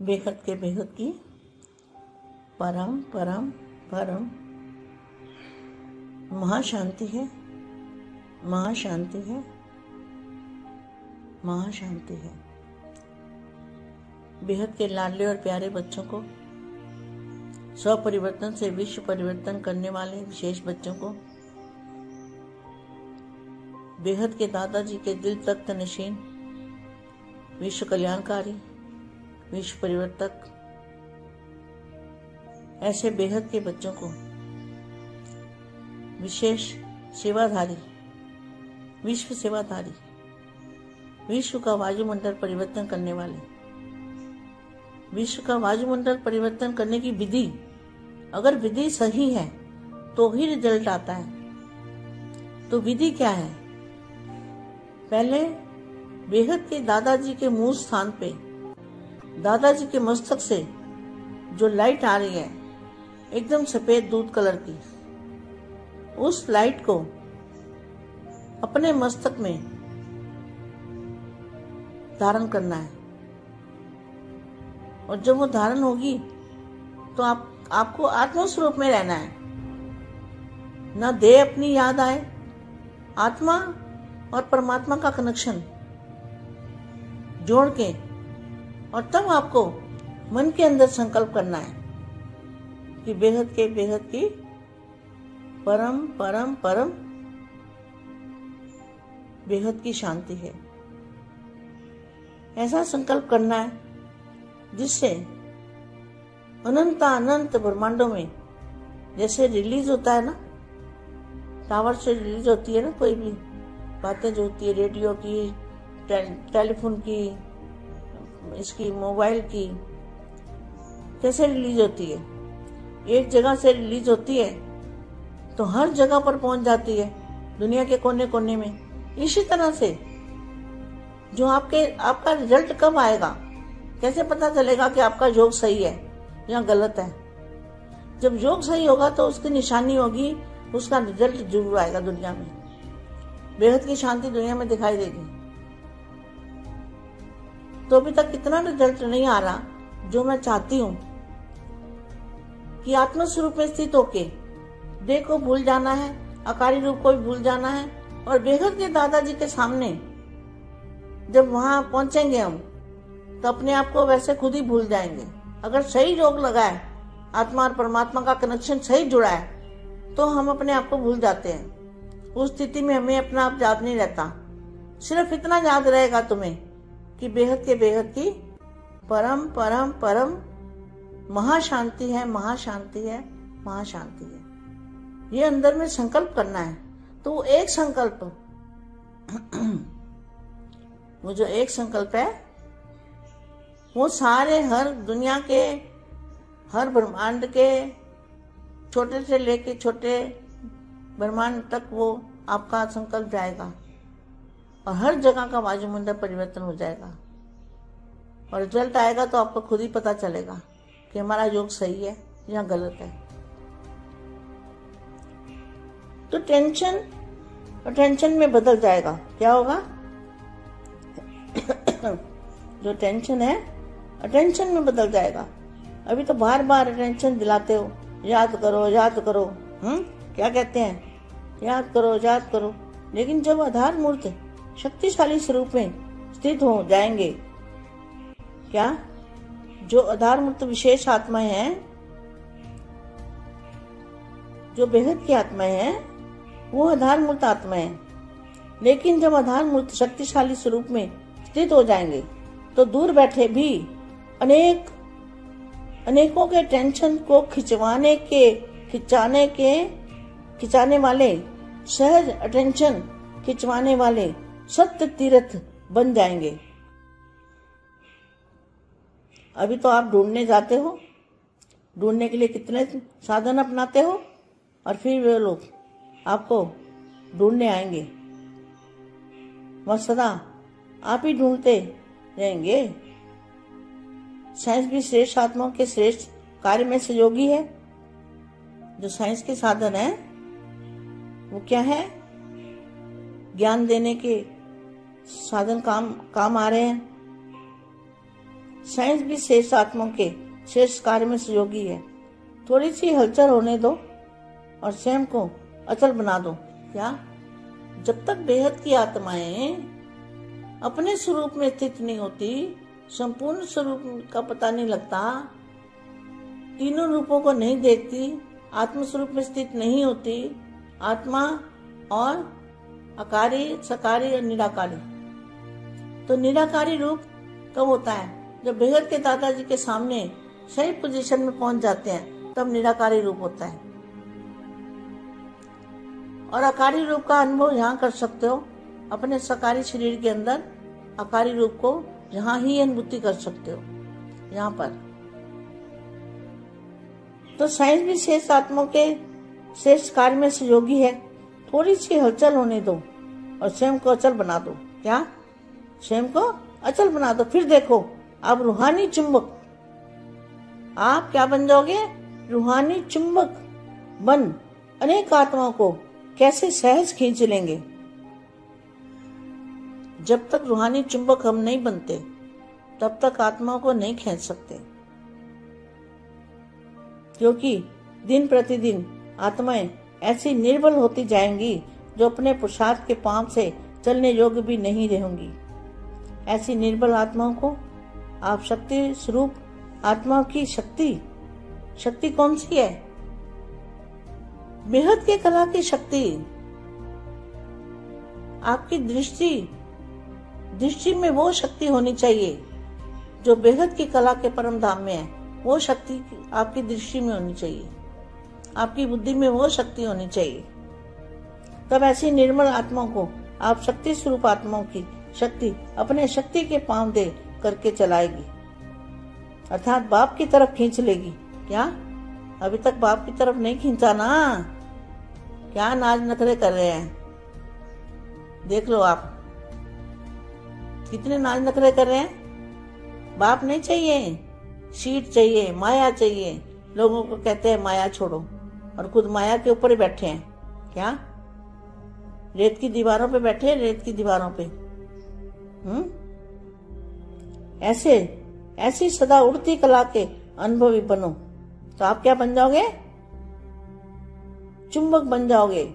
बेहद के बेहद की परम परम परम। महाशांति है महाशांति है महाशांति है। बेहद के लाडले और प्यारे बच्चों को स्व परिवर्तन से विश्व परिवर्तन करने वाले विशेष बच्चों को, बेहद के दादाजी के दिल तख्त नशीन, विश्व कल्याणकारी विश्व परिवर्तक ऐसे बेहद के बच्चों को विशेष सेवाधारी, विश्व सेवाधारी, विश्व का वायुमंडल परिवर्तन करने वाले, विश्व का वायुमंडल परिवर्तन करने की विधि, अगर विधि सही है तो ही रिज़ल्ट आता है। तो विधि क्या है? पहले बेहद के दादाजी के मूल स्थान पे दादाजी के मस्तक से जो लाइट आ रही है, एकदम सफ़ेद दूध कलर की, उस लाइट को अपने मस्तक में धारण करना है। और जब वो धारण होगी तो आप, आपको आत्मस्वरूप में रहना है। न देह अपनी याद आए, आत्मा और परमात्मा का कनेक्शन जोड़ के और तब आपको मन के अंदर संकल्प करना है कि बेहद के बेहद की परम परम परम बेहद की शांति है। ऐसा संकल्प करना है जिससे अनंत अनंत ब्रह्मांडों में जैसे रिलीज़ होता है ना, टावर से रिलीज़ होती है ना, कोई भी बातें जो होती है, रेडियो की टेलीफोन की इसकी मोबाइल की कैसे रिलीज़ होती है? एक जगह से रिलीज़ होती है तो हर जगह पर पहुँच जाती है, दुनिया के कोने कोने में। इसी तरह से जो आपके, आपका रिज़ल्ट कब आएगा? कैसे पता चलेगा कि आपका योग सही है या गलत है? जब योग सही होगा तो उसकी निशानी होगी, उसका रिज़ल्ट ज़रूर आएगा दुनिया में। बेहद की शांति दुनिया में दिखाई देगी। तो अभी तक इतना रिज़ल्ट नहीं आ रहा जो मैं चाहती हूँ। कि आत्म स्वरूप में स्थित होके देह को भूल जाना है अकारी रूप को भी भूल जाना है और बेहद के दादाजी के सामने जब वहाँ पहुँचेंगे हम तो अपने आप को वैसे खुद ही भूल जाएँगे। अगर सही योग लगा है आत्मा और परमात्मा का कनेक्शन सही जुड़ा है तो हम अपने आप को भूल जाते हैं। उस स्थिति में हमें अपना आप याद नहीं रहता। सिर्फ़ इतना याद रहेगा तुम्हें कि बेहद के बेहद की परम परम परम महाशांति है महाशांति है महाशांति है। ये अंदर में संकल्प करना है। तो वो एक संकल्प, वो जो एक संकल्प है, वो सारे हर दुनिया के, हर ब्रह्मांड के छोटे से लेके छोटे ब्रह्मांड तक वो आपका संकल्प जाएगा। और हर जगह का वायुमंडल परिवर्तन हो जाएगा। और रिज़ल्ट आएगा तो आपको खुद ही पता चलेगा कि हमारा योग सही है या गलत है। तो टेंशन टेंशन में बदल जाएगा। क्या होगा? जो टेंशन है अटेंशन में बदल जाएगा। अभी तो बार बार अटेंशन दिलाते हो, याद करो याद करो। हम्म? क्या कहते हैं? याद करो याद करो। लेकिन जब आधार मूर्त शक्तिशाली स्वरूप में स्थित हो जाएँगे। क्या? जो आधार मूर्त विशेष आत्माएँ हैं, जो बेहद की आत्माएँ हैं, वो आधार मूर्त आत्माएँ लेकिन जब आधार मूर्त शक्तिशाली स्वरूप में स्थित हो जाएँगे तो दूर बैठे भी अनेक, अनेकों के टेंशन को खिंचवाने के, खिंचाने के, खिंचाने वाले सहज अटेंशन खिंचवाने वाले सत्य तीर्थ बन जाएँगे। अभी तो आप ढूँढने जाते हो। ढूँढने के लिए कितने साधन अपनाते हो? और फिर वे लोग आपको ढूँढने आएँगे। सदा आप ही ढूंढते रहेंगे। साइंस भी श्रेष्ठ आत्माओं के श्रेष्ठ कार्य में सहयोगी है। जो साइंस के साधन है, वो क्या है? ज्ञान देने के साधन काम काम आ रहे हैं। साइंस भी शेष आत्माओं के शेष कार्य में सहयोगी है। थोड़ी सी हलचल होने दो और स्वयं को अचल बना दो। क्या? जब तक बेहद की आत्माएँ अपने स्वरूप में स्थित नहीं होती, संपूर्ण स्वरूप का पता नहीं लगता, तीनों रूपों को नहीं देखती आत्म स्वरूप में स्थित नहीं होती, आत्मा और अकारी सकारी और निराकारी तो निराकारी रूप कब होता है। जब बेहद के दादाजी के सामने सही पोजीशन में पहुँच जाते हैं, तब निराकारी रूप होता है। और अकारी रूप का अनुभव यहाँ कर सकते हो। अपने सकारी शरीर के अंदर अकारी रूप को यहाँ ही अनुभूति कर सकते हो। यहाँ पर। तो साइंस भी शेष आत्मा के शेष कार्य में सहयोगी है। थोड़ी सी हलचल होने दो और स्वयं को अचल बना दो। क्या? स्वयं को अचल बना दो, फिर देखो, आप रूहानी चुंबक। आप क्या बन जाओगे? रूहानी चुंबक बन अनेक आत्माओं को कैसे सहज खींच लेंगे? जब तक रूहानी चुंबक हम नहीं बनते, तब तक आत्माओं को नहीं खींच सकते। क्योंकि दिन प्रतिदिन आत्माएँ ऐसी निर्बल होती जाएँगी जो अपने पुरुषार्थ के पाँव से चलने योग्य भी नहीं रहेंगी। ऐसी निर्बल आत्माओं को आप शक्ति स्वरूप आत्माओं की शक्ति शक्ति कौन सी है? बेहद के कला की शक्ति, आपकी दृष्टि दृष्टि में वो शक्ति होनी चाहिए जो बेहद की कला के परम धाम में है। वो शक्ति आपकी दृष्टि में होनी चाहिए। आपकी बुद्धि में वो शक्ति होनी चाहिए। तब ऐसी निर्मल आत्माओं को, आप शक्ति स्वरूप आत्माओं की शक्ति, अपने शक्ति के पाँव दे करके चलाएगी। अर्थात बाप की तरफ़ खींच लेगी। क्या? अभी तक बाप की तरफ़ नहीं खींचा ना? क्या नाज नखरे कर रहे हैं? देख लो आप। कितने नाज नखरे कर रहे हैं? बाप नहीं चाहिए। सीट चाहिए, माया चाहिए। लोगों को कहते हैं, माया छोड़ो। और खुद माया के ऊपर ही बैठे हैं। क्या? रेत की दीवारों पे बैठे रेत की दीवारों पे? हम्म? ऐसे, ऐसी सदा उड़ती कला के अनुभवी बनो। तो आप क्या बन जाओगे? चुंबक बन जाओगे।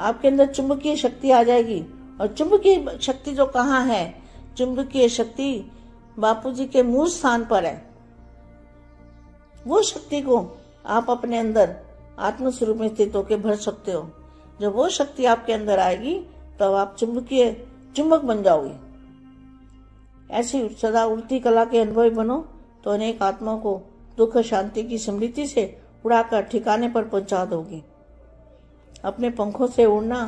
आपके अंदर चुंबकीय शक्ति आ जाएगी। और चुंबकीय शक्ति जो कहाँ है? चुंबकीय शक्ति बापू जी के मूल स्थान पर है। वो शक्ति को आप अपने अंदर आत्म स्वरूप में स्थित होकर भर सकते हो। जब वो शक्ति आपके अंदर आएगी, तब तो आप चुंबकीय, चुंबक बन जाओगे। ऐसी सदा उड़ती कला के अनुभवी बनो तो अनेक आत्माओं को दुख, शांति की समृद्धि से उड़ाकर ठिकाने पर पहुँचा दोगे। अपने पंखों से उड़ना,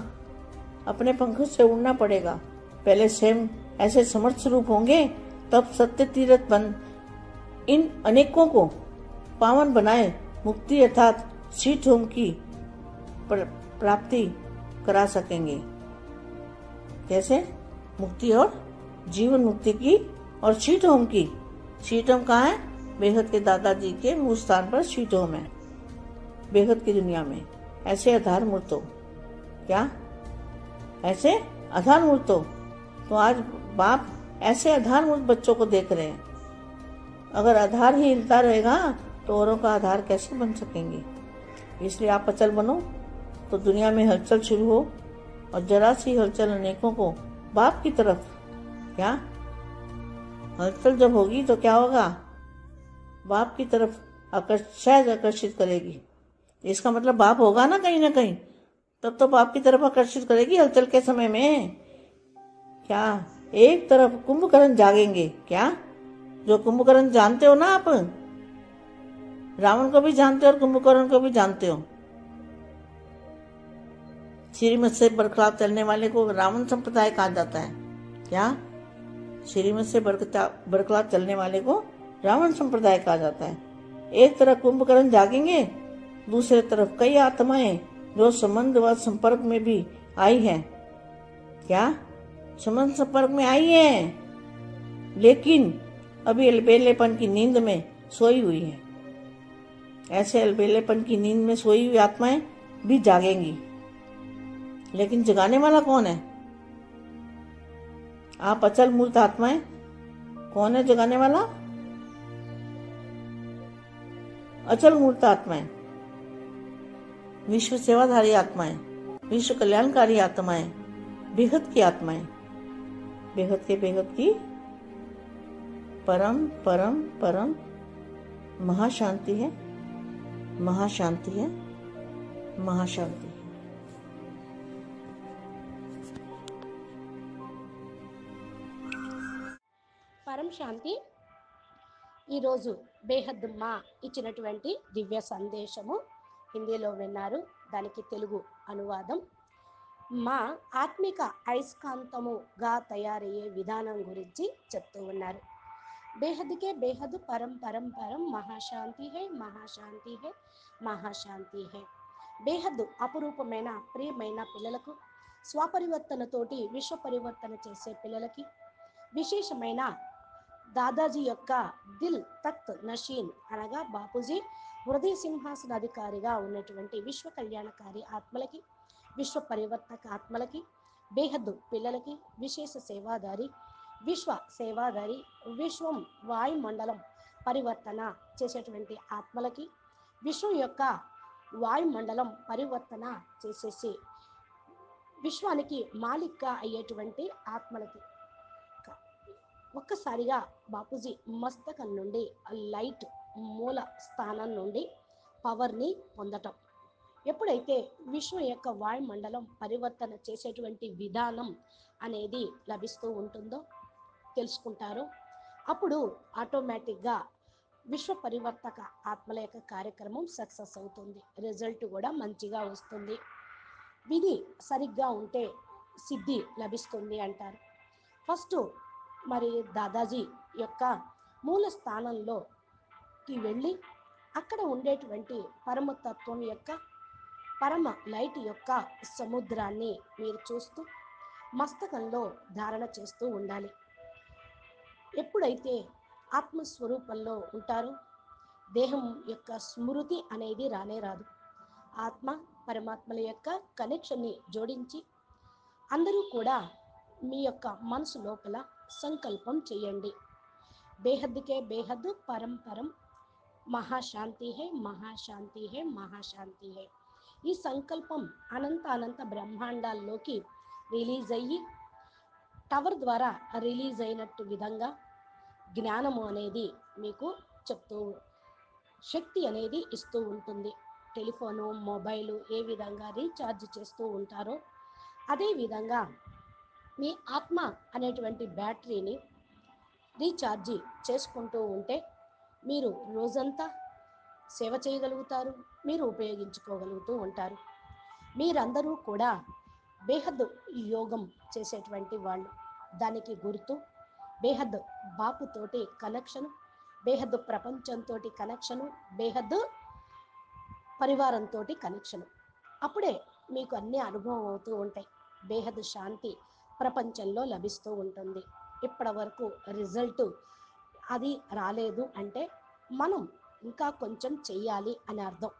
अपने पंखों से उड़ना पड़ेगा। पहले स्वयं ऐसे समर्थ स्वरूप होंगे, तब सत्य तीर्थ बन, इन अनेकों को पावन बनाए, मुक्ति अर्थात सीट होम की प्राप्ति करा सकेंगे। कैसे? मुक्ति और जीवन मुक्ति की और सीट होम की। सीट होम कहाँ है? बेहद के दादाजी के मूल स्थान पर सीट होम है। बेहद की दुनिया में। ऐसे आधार मूर्तो। क्या? ऐसे आधार मूर्तो? तो आज बाप ऐसे आधार मूर्त बच्चों को देख रहे हैं। अगर आधार ही हिलता रहेगा तो औरों का आधार कैसे बन सकेंगे? इसलिए आप अचल बनो तो दुनिया में हलचल शुरू हो और जरा सी हलचल अनेकों को बाप की तरफ़ क्या? हलचल जब होगी तो क्या होगा? बाप की तरफ़ आकर्ष सहज आकर्षित करेगी। इसका मतलब बाप होगा ना कहीं ना कहीं? तब तो बाप की तरफ़ आकर्षित करेगी हलचल के समय में। क्या? एक तरफ़ कुंभकर्ण जागेंगे, क्या? जो कुंभकर्ण जानते हो ना आप? रावण को भी जानते हो और कुंभकर्ण को भी जानते हो। श्रीमत से बरखलाफ चलने वाले को रावण संप्रदाय कहा जाता है। क्या? श्रीमत से बरखलाफ चलने वाले को रावण संप्रदाय कहा जाता है। एक तरफ़ कुंभकर्ण जागेंगे, दूसरे तरफ़ कई आत्माएँ जो संबंध व संपर्क में भी आई हैं। क्या? संबंध संपर्क में आई हैं। लेकिन अभी अलबेलेपन की नींद में सोई हुई है। ऐसे अलबेलेपन की नींद में सोई हुई आत्माएँ भी जागेंगी। लेकिन जगाने वाला कौन है? आप अचल मूर्त आत्माएँ कौन है जगाने वाला? अचल मूर्त आत्माएँ विश्व सेवाधारी आत्माएँ विश्व कल्याणकारी आत्माएँ बेहद की आत्माएँ बेहद के बेहद की परम परम परम महाशांति है। महाशांति है। महाशांति। है శాంతి. ఈరోజు బేహద్ మా ఇచ్చినటువంటి దివ్య సందేశము హిందీలో విన్నారు. దానికి తెలుగు అనువాదం. మా ఆత్మిక అయస్కాంతముగా తయారయ్యే విధానం గురించి చెప్తూ ఉన్నారు. బేహద్కే బేహద్ పరం పరం పరం మహాశాంతి హే మహాశాంతి హే మహాశాంతి హే. బేహద్ అపురూపమైన ప్రియమైన పిల్లలకు స్వపరివర్తనతోటి విశ్వ పరివర్తన చేసే పిల్లలకి విశేషమైన దాదాజీ యొక్క దిల్ తఖ్త్ నషీన్ అనగా బాపూజీ హృదయ సింహాసన అధికారిగా ఉన్నటువంటి విశ్వ కళ్యాణకారి ఆత్మలకి విశ్వ పరివర్తక ఆత్మలకి బేహద్దు పిల్లలకి విశేష సేవాదారి విశ్వ సేవాదారి విశ్వం వాయుమండలం పరివర్తన చేసేటువంటి ఆత్మలకి విశ్వం యొక్క వాయుమండలం పరివర్తన చేసేసి విశ్వానికి మాలిక్గా అయ్యేటువంటి ఆత్మలకి. ఒక్కసారిగా బాపూజీ మస్తకం నుండి లైట్ మూల స్థానం నుండి పవర్ని పొందటం. ఎప్పుడైతే విశ్వం యొక్క వాయుమండలం పరివర్తన చేసేటువంటి విధానం అనేది లభిస్తూ ఉంటుందో తెలుసుకుంటారు. అప్పుడు ఆటోమేటిక్గా విశ్వ పరివర్తక ఆత్మల యొక్క కార్యక్రమం సక్సెస్ అవుతుంది. రిజల్ట్ కూడా మంచిగా వస్తుంది. విధి సరిగ్గా ఉంటే సిద్ధి లభిస్తుంది అంటారు. ఫస్ట్ మరి దాదాజీ యొక్క మూల స్థానంలోకి వెళ్ళి అక్కడ ఉండేటువంటి పరమతత్వం యొక్క పరమ లైట్ యొక్క సముద్రాన్ని మీరు చూస్తూ మస్తకంలో ధారణ చేస్తూ ఉండాలి. ఎప్పుడైతే ఆత్మస్వరూపంలో ఉంటారో దేహం యొక్క స్మృతి అనేది రానే రాదు. ఆత్మ పరమాత్మల యొక్క కనెక్షన్ని జోడించి అందరూ కూడా మీ యొక్క మనసు లోపల సంకల్పం చేయండి. బేహద్కే బేహద్ పరం పరం మహాశాంతి హే మహాశాంతి హే మహాశాంతి హే. ఈ సంకల్పం అనంత అనంత బ్రహ్మాండాల్లోకి రిలీజ్ అయ్యి టవర్ ద్వారా రిలీజ్ అయినట్టు విధంగా జ్ఞానము అనేది మీకు చెప్తూ శక్తి అనేది ఇస్తూ ఉంటుంది. టెలిఫోను మొబైలు ఏ విధంగా రీఛార్జ్ చేస్తూ ఉంటారో అదేవిధంగా మీ ఆత్మ అనేటువంటి బ్యాటరీని రీఛార్జి చేసుకుంటూ ఉంటే మీరు రోజంతా సేవ చేయగలుగుతారు మీరు ఉపయోగించుకోగలుగుతూ ఉంటారు. మీరందరూ కూడా బేహద్ యోగం చేసేటువంటి వాళ్ళు. దానికి గుర్తు బేహద్ బాపుతోటి కనెక్షన్ బేహద్ ప్రపంచంతో కనెక్షను బేహద్ పరివారంతో కనెక్షను. అప్పుడే మీకు అన్ని అనుభవం అవుతూ ఉంటాయి. బేహద్ శాంతి ప్రపంచంలో లభిస్తూ ఉంటుంది. ఇప్పటి వరకు రిజల్ట్ అది రాలేదు అంటే మనం ఇంకా కొంచెం చెయ్యాలి అని అర్థం.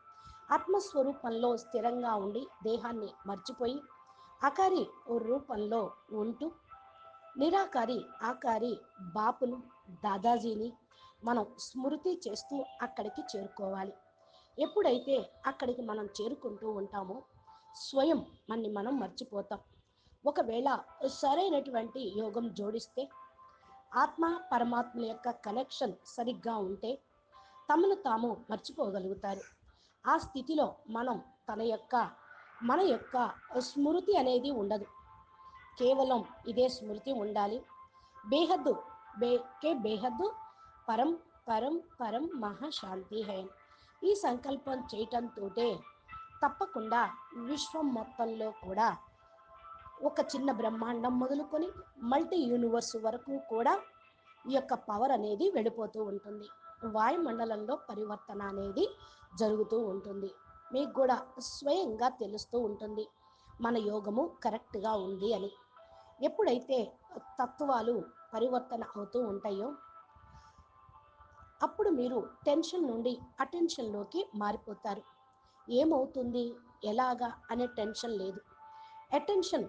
ఆత్మస్వరూపంలో స్థిరంగా ఉండి దేహాన్ని మర్చిపోయి అకారి రూపంలో ఉంటూ నిరాకారి ఆకారి బాపును దాదాజీని మనం స్మృతి చేస్తూ అక్కడికి చేరుకోవాలి. ఎప్పుడైతే అక్కడికి మనం చేరుకుంటూ ఉంటామో స్వయం మన్ని మనం మర్చిపోతాం. ఒకవేళ సరైనటువంటి యోగం జోడిస్తే ఆత్మ పరమాత్మ యొక్క కనెక్షన్ సరిగ్గా ఉంటే తమను తాము మర్చిపోగలుగుతారు. ఆ స్థితిలో మనం తన యొక్క మన యొక్క స్మృతి అనేది ఉండదు. కేవలం ఇదే స్మృతి ఉండాలి. బేహద్దు బే కే బేహద్దు పరం పరం పరం మహాశాంతి హైన్ ఈ సంకల్పం చేయటంతో తప్పకుండా విశ్వం మొత్తంలో కూడా ఒక చిన్న బ్రహ్మాండం మొదలుకొని మల్టీ యూనివర్స్ వరకు కూడా ఈ యొక్క పవర్ అనేది వెళ్ళిపోతూ ఉంటుంది. వాయుమండలంలో పరివర్తన అనేది జరుగుతూ ఉంటుంది. మీకు కూడా స్వయంగా తెలుస్తూ ఉంటుంది. మన యోగము కరెక్ట్గా ఉంది అని. ఎప్పుడైతే తత్వాలు పరివర్తన అవుతూ ఉంటాయో అప్పుడు మీరు టెన్షన్ నుండి అటెన్షన్లోకి మారిపోతారు. ఏమవుతుంది? ఎలాగా? అనే టెన్షన్ లేదు. అటెన్షన్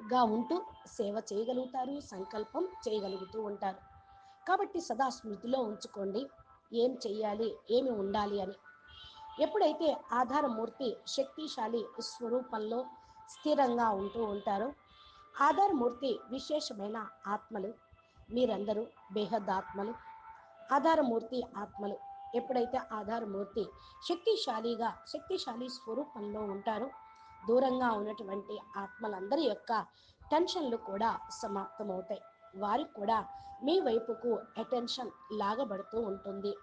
గా ఉంటూ సేవ చేయగలుగుతారు సంకల్పం చేయగలుగుతూ ఉంటారు. కాబట్టి సదా స్మృతిలో ఉంచుకోండి. ఏం చెయ్యాలి? ఏమి ఉండాలి అని. ఎప్పుడైతే ఆధారమూర్తి శక్తిశాలి స్వరూపంలో స్థిరంగా ఉంటూ ఉంటారో ఆధారమూర్తి విశేషమైన ఆత్మలు మీరందరూ బేహద్ ఆత్మలు ఆధారమూర్తి ఆత్మలు ఎప్పుడైతే ఆధారమూర్తి శక్తిశాలిగా శక్తిశాలి స్వరూపంలో ఉంటారో దూరంగా ఉన్నటువంటి ఆత్మలందరి యొక్క టెన్షన్లు కూడా సమాప్తమవుతాయి. వారికి కూడా మీ వైపుకు అటెన్షన్ లాగబడుతూ ఉంటుంది.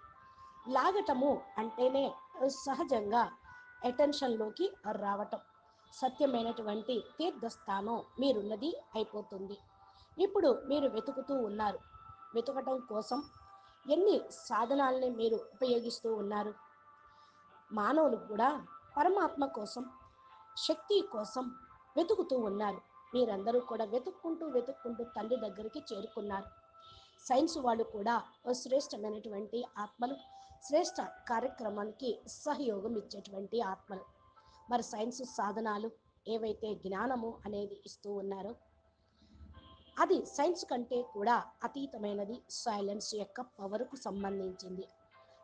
లాగటము అంటేనే సహజంగా అటెన్షన్లోకి రావటం. సత్యమైనటువంటి తీర్థస్థానం మీరున్నది అయిపోతుంది. ఇప్పుడు మీరు వెతుకుతూ ఉన్నారు. వెతకటం కోసం ఎన్ని సాధనాలని మీరు ఉపయోగిస్తూ ఉన్నారు? మానవులు కూడా పరమాత్మ కోసం శక్తి కోసం వెతుకుతూ ఉన్నారు. మీరందరూ కూడా వెతుక్కుంటూ వెతుక్కుంటూ తండ్రి దగ్గరికి చేరుకున్నారు. సైన్స్ వాళ్ళు కూడా శ్రేష్టమైనటువంటి ఆత్మలు శ్రేష్ట కార్యక్రమానికి సహయోగం ఇచ్చేటువంటి ఆత్మలు. మరి సైన్స్ సాధనాలు ఏవైతే జ్ఞానము అనేది ఇస్తూ ఉన్నారో అది సైన్స్ కంటే కూడా అతీతమైనది సైలెన్స్ యొక్క పవర్కు సంబంధించింది.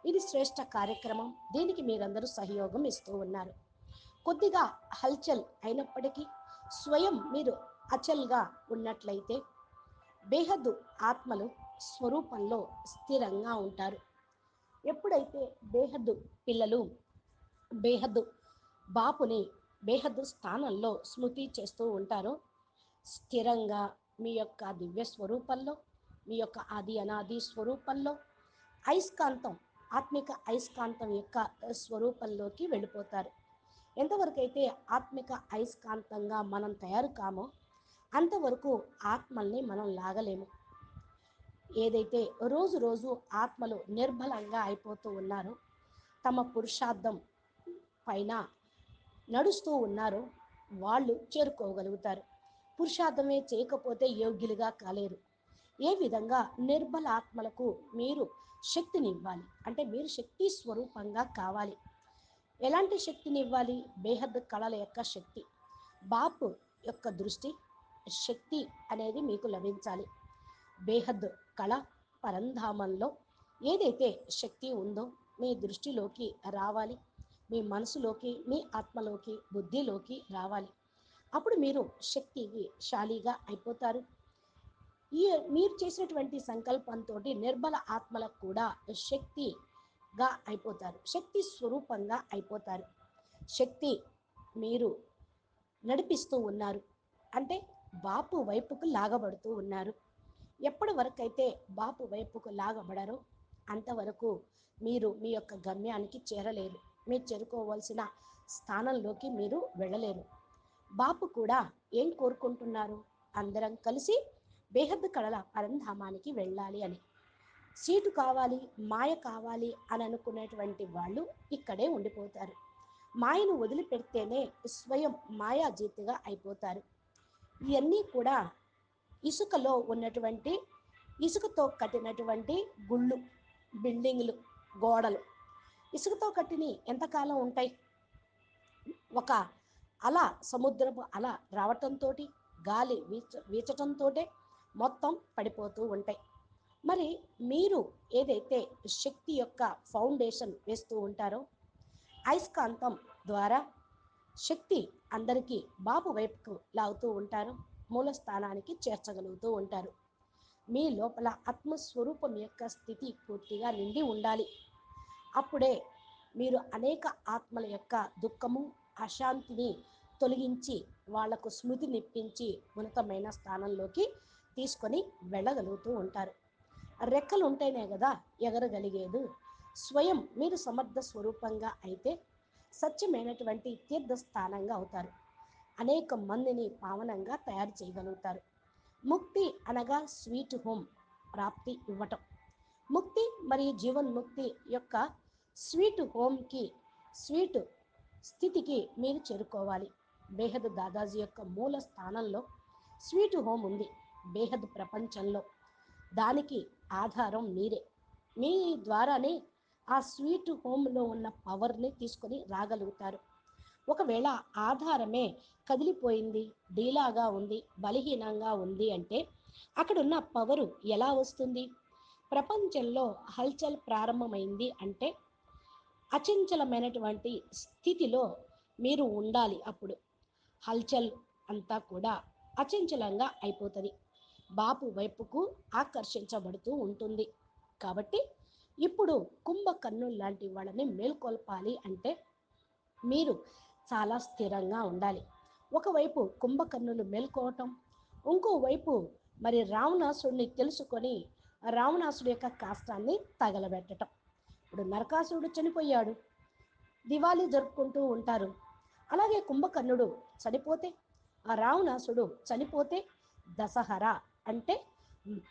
ఇది శ్రేష్ట కార్యక్రమం దీనికి మీరందరూ సహయోగం ఇస్తూ ఉన్నారు. కొద్దిగా హల్చల్ అయినప్పటికీ స్వయం మీరు అచల్గా ఉన్నట్లయితే బేహద్దు ఆత్మలు స్వరూపంలో స్థిరంగా ఉంటారు. ఎప్పుడైతే బేహద్దు పిల్లలు బేహద్దు బాపుని బేహద్దు స్థానంలో స్మృతి చేస్తూ ఉంటారో స్థిరంగా మీ యొక్క దివ్య స్వరూపంలో మీ యొక్క ఆది అనాది స్వరూపంలో అయస్కాంతం ఆత్మిక అయస్కాంతం యొక్క స్వరూపంలోకి వెళ్ళిపోతారు. ఎంతవరకు అయితే ఆత్మిక అయస్కాంతంగా మనం తయారు కామో అంతవరకు ఆత్మల్ని మనం లాగలేము. ఏదైతే రోజు రోజు ఆత్మలు నిర్బలంగా అయిపోతూ ఉన్నారో తమ పురుషార్థం పైన నడుస్తూ ఉన్నారో వాళ్ళు చేరుకోగలుగుతారు. పురుషార్థమే చేయకపోతే యోగ్యులుగా కాలేరు. ఏ విధంగా నిర్బల ఆత్మలకు మీరు శక్తిని ఇవ్వాలి అంటే మీరు శక్తి స్వరూపంగా కావాలి. ఎలాంటి శక్తిని ఇవ్వాలి బేహద్ కళల యొక్క శక్తి. బాపు యొక్క దృష్టి శక్తి అనేది మీకు లభించాలి. బేహద్ కళ పరంధామంలో ఏదైతే శక్తి ఉందో మీ దృష్టిలోకి రావాలి. మీ మనసులోకి మీ ఆత్మలోకి బుద్ధిలోకి రావాలి. అప్పుడు మీరు శక్తికి శాలిగా అయిపోతారు. ఈ మీరు చేసినటువంటి సంకల్పంతో నిర్బల ఆత్మలకు కూడా శక్తి గా అయిపోతారు. శక్తి స్వరూపంగా అయిపోతారు. శక్తి మీరు నడిపిస్తూ ఉన్నారు. అంటే బాపు వైపుకు లాగబడుతూ ఉన్నారు. ఎప్పటి వరకు అయితే బాపు వైపుకు లాగబడరో అంతవరకు మీరు మీ యొక్క గమ్యానికి చేరలేరు. మీరు చేరుకోవాల్సిన స్థానంలోకి మీరు వెళ్ళలేరు. బాపు కూడా ఏం కోరుకుంటున్నారు? అందరం కలిసి బేహద్ కళల పరంధామానికి వెళ్ళాలి అని. సీటు కావాలి మాయ కావాలి అని అనుకునేటువంటి వాళ్ళు ఇక్కడే ఉండిపోతారు. మాయను వదిలిపెడితేనే స్వయం మాయాజీతిగా అయిపోతారు. ఇవన్నీ కూడా ఇసుకలో ఉన్నటువంటి ఇసుకతో కట్టినటువంటి గుళ్ళు బిల్డింగ్లు గోడలు. ఇసుకతో కట్టిని ఎంతకాలం ఉంటాయి? ఒక అల సముద్రపు అల రావటంతో గాలి వీచ వీచటంతో మొత్తం పడిపోతూ ఉంటాయి. మరి మీరు ఏదైతే శక్తి యొక్క ఫౌండేషన్ వేస్తూ ఉంటారో అయస్కాంతం ద్వారా శక్తి అందరికీ బాబు వైపుకు లాగుతూ ఉంటారు మూల స్థానానికి చేర్చగలుగుతూ ఉంటారు. మీ లోపల ఆత్మస్వరూపం యొక్క స్థితి పూర్తిగా నిండి ఉండాలి. అప్పుడే మీరు అనేక ఆత్మల యొక్క దుఃఖము అశాంతిని తొలగించి వాళ్ళకు స్మృతి నిప్పించి ఉన్నతమైన స్థానంలోకి తీసుకొని వెళ్ళగలుగుతూ ఉంటారు. రెక్కలు ఉంటేనే కదా ఎగరగలిగేదు. స్వయం మీరు సమర్థ స్వరూపంగా అయితే సత్యమైనటువంటి తీర్థస్థానంగా అవుతారు. అనేక మందిని పావనంగా తయారు చేయగలుగుతారు. ముక్తి అనగా స్వీట్ హోమ్ ప్రాప్తి ఇవ్వటం. ముక్తి మరియు జీవన్ముక్తి యొక్క స్వీట్ హోమ్కి స్వీట్ స్థితికి మీరు చేరుకోవాలి. బేహద్ దాదాజీ యొక్క మూల స్థానంలో స్వీట్ హోమ్ ఉంది. బేహద్ ప్రపంచంలో దానికి ఆధారం మీరే. మీ ద్వారానే ఆ స్వీట్ హోమ్లో ఉన్న పవర్ని తీసుకొని రాగలుగుతారు. ఒకవేళ ఆధారమే కదిలిపోయింది డీలాగా ఉంది బలహీనంగా ఉంది అంటే అక్కడున్న పవరు ఎలా వస్తుంది? ప్రపంచంలో హల్చల్ ప్రారంభమైంది అంటే అచంచలమైనటువంటి స్థితిలో మీరు ఉండాలి అప్పుడు. హల్చల్ అంతా కూడా అచంచలంగా అయిపోతుంది. బాపు వైపుకు ఆకర్షించబడుతూ ఉంటుంది. కాబట్టి ఇప్పుడు కుంభకర్ణు లాంటి వాళ్ళని మేల్కొల్పాలి అంటే మీరు చాలా స్థిరంగా ఉండాలి. ఒకవైపు కుంభకర్ణులు మేల్కోవటం ఇంకోవైపు మరి రావణాసుడిని తెలుసుకొని రావణాసుడి యొక్క కాష్టాన్ని తగలబెట్టడం ఇప్పుడు నరకాసురుడు చనిపోయాడు. దివాళీ జరుపుకుంటూ ఉంటారు. అలాగే కుంభకర్ణుడు చనిపోతే ఆ రావణాసుడు చనిపోతే దసహరా అంటే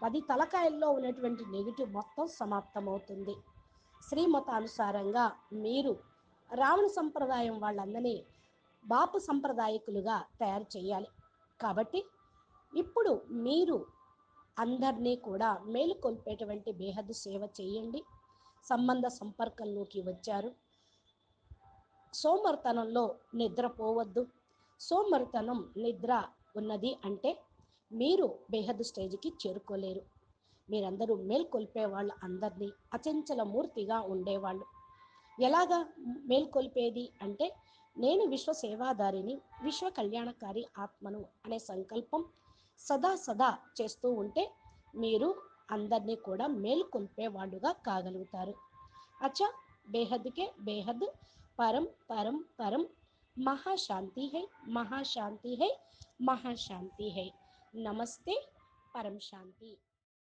పది తలకాయల్లో ఉన్నటువంటి నెగిటివ్ మొత్తం సమాప్తమవుతుంది. శ్రీమతానుసారంగా మీరు రావణ సంప్రదాయం వాళ్ళందరినీ బాపు సంప్రదాయకులుగా తయారు చేయాలి. కాబట్టి ఇప్పుడు మీరు అందరినీ కూడా మేలుకొల్పేటువంటి బేహద్ సేవ చేయండి. సంబంధ సంపర్కంలోకి వచ్చారు. సోమర్తనంలో నిద్రపోవద్దు. సోమర్తనం నిద్ర ఉన్నది అంటే మీరు బేహద్ స్టేజ్కి చేరుకోలేరు. మీరందరూ మేల్కొల్పే వాళ్ళ అందరినీ అచంచల మూర్తిగా ఉండేవాళ్ళు. ఎలాగా మేల్కొల్పేది అంటే నేను విశ్వ సేవాదారిని విశ్వ కళ్యాణకారి ఆత్మను అనే సంకల్పం సదా సదా చేస్తూ ఉంటే మీరు అందరినీ కూడా మేల్కొల్పే వాళ్ళుగా కాగలుగుతారు. అచ్చా బేహద్కే బేహద్ పరం పరం పరం మహాశాంతి హై మహాశాంతి హై మహాశాంతి హై. నమస్తే పరం శాంతి